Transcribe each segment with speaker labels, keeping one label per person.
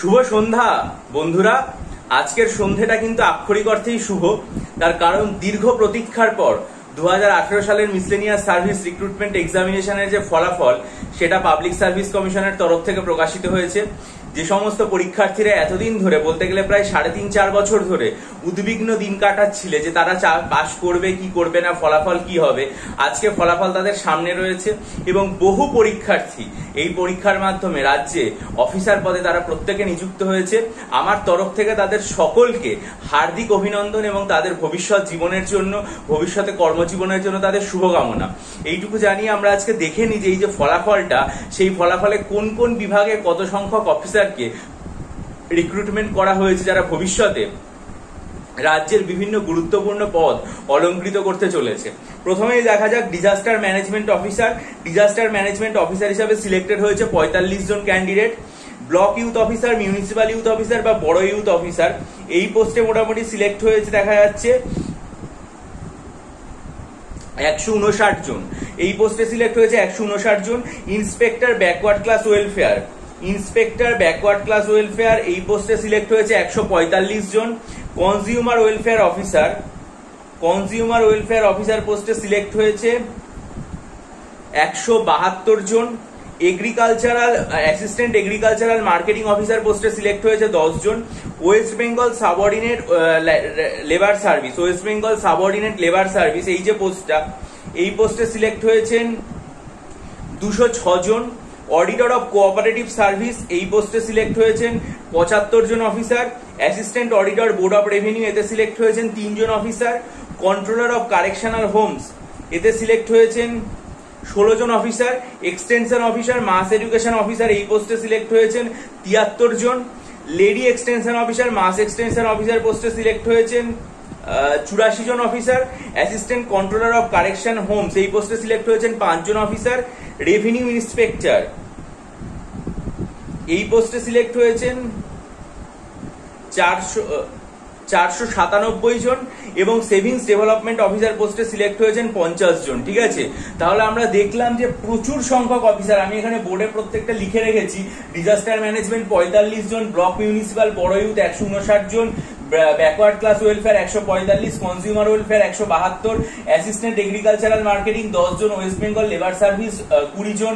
Speaker 1: শুভ সন্ধ্যা, বন্ধুরা। আজকের সন্ধ্যাটা কিন্তু আক্ষরিক অর্থেই শুভ। তার কারণ দীর্ঘ প্রতীক্ষার পর দু হাজার আঠারো সালের মিসলেনিয়াস সার্ভিস রিক্রুটমেন্ট এক্সামিনেশনের যে ফলাফল, সেটা পাবলিক সার্ভিস কমিশনের তরফ থেকে প্রকাশিত হয়েছে। যে সমস্ত পরীক্ষার্থীরা এতদিন ধরে, বলতে গেলে প্রায় সাড়ে তিন, চার বছর ধরে উদ্বিগ্ন দিন কাটাচ্ছিলে যে তারা পাশ করবে, কি করবে না, ফলাফল কি হবে। আজকে ফলাফল তাদের সামনে রয়েছে এবং বহু পরীক্ষার্থী এই পরীক্ষার মাধ্যমে রাজ্যে অফিসার পদে তারা প্রত্যেকে নিযুক্ত হয়েছে। আমার তরফ থেকে তাদের সকলকে হার্দিক অভিনন্দন এবং তাদের ভবিষ্যৎ জীবনের জন্য, ভবিষ্যতে কর্মজীবনের জন্য তাদের শুভকামনা। এইটুকু জানিয়ে আমরা আজকে দেখে নিই যে এই যে ফলাফলটা, সেই ফলাফলে কোন কোন বিভাগে কত সংখ্যক অফিসারকে রিক্রুটমেন্ট করা হয়েছে যারা ভবিষ্যতে রাজ্যের বিভিন্ন গুরুত্বপূর্ণ পদ অলঙ্কৃত করতে চলেছে। প্রথমেই দেখা যাক disaster management officer disaster management officer হিসাবে সিলেক্টেড হয়েছে পঁয়তাল্লিশ জন candidate block youth officer municipal youth officer বা বড় ইউথ অফিসার এই পোস্টে মোটামুটি সিলেক্ট হয়েছে দেখা যাচ্ছে একশো উনষাট জন। এই পোস্টে সিলেক্ট হয়েছে একশো উনষাট জন। Inspector backward class welfare inspector backward class welfare এই পোস্টে সিলেক্ট হয়েছে একশো পঁয়তাল্লিশ জন consumer welfare officer. Consumer welfare officer পোস্টে সিলেক্ট হয়েছে একশো বাহাত্তর জন। Agricultural, assistant agricultural marketing officer পোস্টে সিলেক্ট হয়েছে দশ জন। West Bengal subordinate labour service, West Bengal subordinate labour service, এই যে পোস্টটা, এই পোস্টে সিলেক্ট হয়েছেন দুশো জন। অডিটর অফ কোঅপারেটিভ সার্ভিস এই পোস্টে সিলেক্ট হয়েছেন পঁচাত্তর জন officer. Assistant auditor board of revenue এতে সিলেক্ট হয়েছেন তিনজন officer. Controller of correctional homes এতে সিলেক্ট হয়েছেন ষোলো জন officer. Extension officer, mass education officer এই পোস্টে সিলেক্ট হয়েছেন তিয়াত্তর জন। Lady extension officer, mass extension officer পোস্টে সিলেক্ট হয়েছেন চুরাশি জন officer. Assistant controller of correction homes এই পোস্টে সিলেক্ট হয়েছেন পাঁচজন অফিসার। রেভিনিউ ইন্সপেক্টর এই পোস্টে সিলেক্ট হয়েছেন চারশো চারশো সাতানব্বই জন এবং সেভিংস ডেভেলপমেন্ট অফিসার পোস্টে সিলেক্ট হয়েছেন পঞ্চাশ জন, ঠিক আছে? তাহলে আমরা দেখলাম যে প্রচুর সংখ্যক অফিসার আমি এখানে বোর্ডে প্রত্যেকটা লিখে রেখেছি ডিজাস্টার ম্যানেজমেন্ট পঁয়তাল্লিশ জন ব্লক মিউনিসিপাল বড় ইউথ একশো উনষাট জন ব্যাকওয়ার্ড ক্লাস ওয়েলফেয়ার একশো পঁয়তাল্লিশ কনজিউমার ওয়েলফেয়ার একশো বাহাত্তর অ্যাসিস্ট্যান্ট এগ্রিকালচারাল মার্কেটিং দশ জন ওয়েস্ট বেঙ্গল লেবার সার্ভিস কুড়ি জন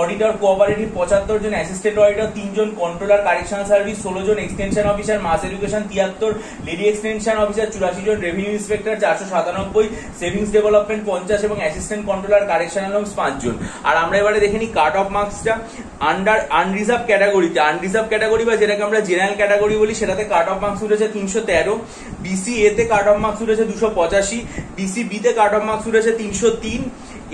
Speaker 1: অডিটর কোঅপারেটিভ পঁচাত্তর জন অ্যাসিস্ট্যান্ট অডিটর তিনজন কন্ট্রোলার কারেকশন সার্ভিস ষোলো জন এক্সটেনশন অফিসার মাস এডুকেশন তিয়াত্তর লেডি এক্সটেনশন অফিসার চুরাশি জন রেভিনিউ ইন্সপেক্টর চারশো সাতানব্বই সেভিংস ডেভেলপমেন্ট পঞ্চাশ এবং অ্যাসিস্ট্যান্ট কন্ট্রোলার কারেকশন হোমস পাঁচজন। আর আমরা এবারে দেখে নিই কাট অফ মার্কসটা আন্ডার আনরিজার্ভ ক্যাটাগরিতে আনরিজার্ভ ক্যাটাগরি বা যেটাকে আমরা জেনারেল ক্যাটাগরি বলি, সেটাতে কাট অফ মার্কস উঠেছে তিনশো তেরো বিসি এতে কার্ড অফ মার্কস উঠেছে দুশো পঁচাশি বিসি বিতে কাট অফ মার্কস উঠেছে তিনশো তিন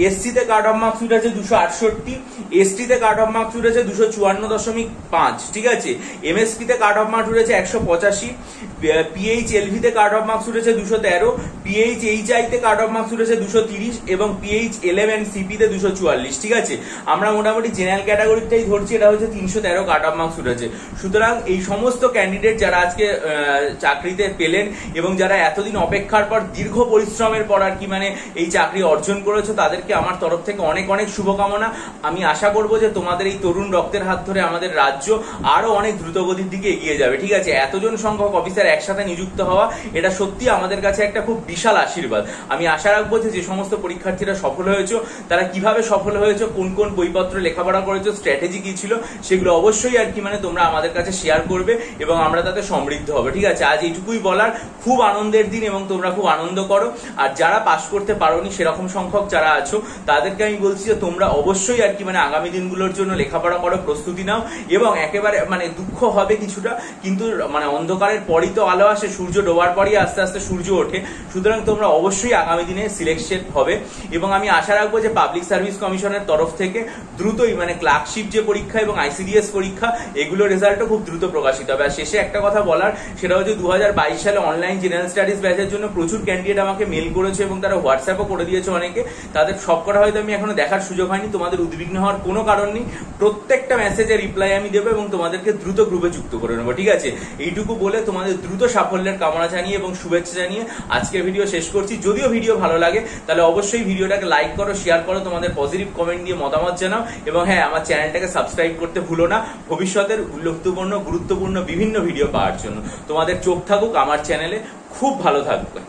Speaker 1: এসসি তে কাট অফ মার্কস উঠেছে দুশো আটষট্টি এসটি তে কাট অফ মার্কস উঠেছে দুশো চুয়ান্ন দশমিক পাঁচ, ঠিক আছে? এমএসপি তে কাট অফ মার্কস উঠেছে একশো পঁচাশি পিএইচ এলভি তে কাট অফ মার্কস উঠেছে দুশো তেরো পিএইচ এইচ আই তে কাট অফ মার্কস উঠেছে দুশো তিরিশ এবং পিএইচ এলেভেন সিপি তে দুশো চুয়াল্লিশ, ঠিক আছে? আমরা মোটামুটি জেনারেল ক্যাটাগরিটাই ধরছি, এটা হচ্ছে তিনশো তেরো কাট অফ মার্কস উঠেছে। সুতরাং এই সমস্ত ক্যান্ডিডেট যারা আজকে চাকরিতে পেলেন এবং যারা এতদিন অপেক্ষার পর দীর্ঘ পরিশ্রমের পর আর কি মানে এই চাকরি অর্জন করেছ, তাদেরকে আমার তরফ থেকে অনেক অনেক শুভকামনা। আমি আশা করব যে তোমাদের এই তরুণ রক্তের হাত ধরে আমাদের রাজ্য আরও অনেক দ্রুতগতির দিকে এগিয়ে যাবে, ঠিক আছে? এতজন সংখ্যক অফিসার একসাথে নিযুক্ত হওয়া, এটা সত্যি আমাদের কাছে একটা খুব বিশাল আশীর্বাদ। আমি আশা রাখব যে যে সমস্ত পরীক্ষার্থীরা সফল হয়েছে, তারা কীভাবে সফল হয়েছে, কোন কোন বইপত্র লেখাপড়া করেছ স্ট্র্যাটেজি কি ছিল, সেগুলো অবশ্যই আর কি মানে তোমরা আমাদের কাছে শেয়ার করবে এবং আমরা তাতে সমৃদ্ধ হবে, ঠিক আছে? আজ এইটুকুই বলার। খুব আনন্দের দিন এবং তোমরা খুব আনন্দ করো। আর যারা পাশ করতে পারোনি, সেরকম সংখ্যক যারা আছো তাদেরকে আমি বলছি যে তোমরা অবশ্যই আর কি মানে আগামী দিনগুলোর জন্য লেখাপড়া করো, প্রস্তুতি নাও, এবং একেবারে মানে দুঃখ হবে কিছুটা, কিন্তু মানে অন্ধকারের পরই তো আলো আসে, সূর্য ডোবার পরই আস্তে আস্তে সূর্য ওঠে। সুতরাং তোমরা অবশ্যই আগামী দিনে সিলেকশন হবে, এবং আমি আশা রাখব যে পাবলিক সার্ভিস কমিশনের তরফ থেকে দ্রুতই মানে ক্লার্কশিপ যে পরীক্ষা এবং আইসিডিএস পরীক্ষা, এগুলো রেজাল্টও খুব দ্রুত প্রকাশিত হবে। আর শেষে একটা কথা বলার, সেটা হচ্ছে দু হাজার বাইশ সালে অনলাইন জেনারেল স্টাডিজ ব্যাচের জন্য প্রচুর ক্যান্ডিডেট আমাকে মেল করেছে এবং তারা হোয়াটসঅ্যাপও করে দিয়েছে অনেকে। তাদের সবকটা হয়তো আমি এখনও দেখার সুযোগ হয়নি, তোমাদের উদ্বিগ্ন হওয়ার কোনো কারণ নেই। প্রত্যেকটা মেসেজের রিপ্লাই আমি দেবো এবং তোমাদেরকে দ্রুত গ্রুপে যুক্ত করে নেব, ঠিক আছে? এইটুকু বলে তোমাদের দ্রুত সাফল্যের কামনা জানিয়ে এবং শুভেচ্ছা জানিয়ে আজকের ভিডিও শেষ করছি। যদিও ভিডিও ভালো লাগে, তাহলে অবশ্যই ভিডিওটাকে লাইক করো শেয়ার করো, তোমাদের পজিটিভ কমেন্ট দিয়ে মতামত জানাও এবং হ্যাঁ আমার চ্যানেলটাকে সাবস্ক্রাইব করতে ভুলো না। ভবিষ্যতের উল্লেখপূর্ণ গুরুত্বপূর্ণ বিভিন্ন ভিডিও পাওয়ার জন্য। তোমাদের চোখ থাকুক, আমার চ্যানেলে খুব ভালো থাকবে।